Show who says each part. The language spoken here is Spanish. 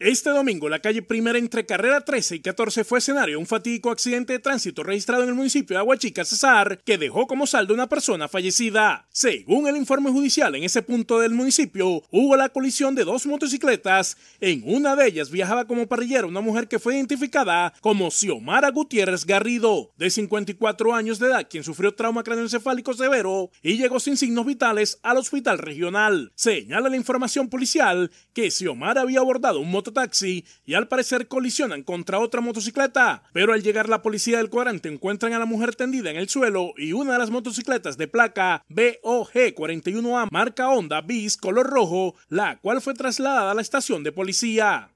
Speaker 1: Este domingo, la calle Primera entre carrera 13 y 14 fue escenario de un fatídico accidente de tránsito registrado en el municipio de Aguachica, Cesar, que dejó como saldo una persona fallecida. Según el informe judicial, en ese punto del municipio hubo la colisión de dos motocicletas. En una de ellas viajaba como parrillera una mujer que fue identificada como Xiomara Gutiérrez Garrido, de 54 años de edad, quien sufrió trauma craneoencefálico severo y llegó sin signos vitales al hospital regional. Señala la información policial que Xiomara había abordado un moto taxi y al parecer colisionan contra otra motocicleta, pero al llegar la policía del cuadrante encuentran a la mujer tendida en el suelo y una de las motocicletas de placa BOG 41A marca Honda bis color rojo, la cual fue trasladada a la estación de policía.